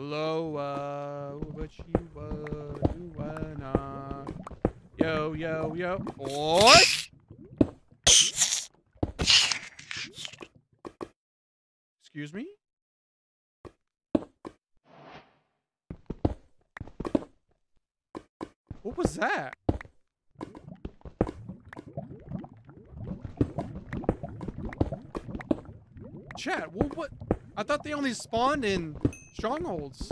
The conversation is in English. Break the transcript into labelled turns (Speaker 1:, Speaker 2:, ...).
Speaker 1: Loa, what you want, you wanna. Yo, yo, yo. What? Excuse me? What was that? Chat, well, what? I thought they only spawned in strongholds.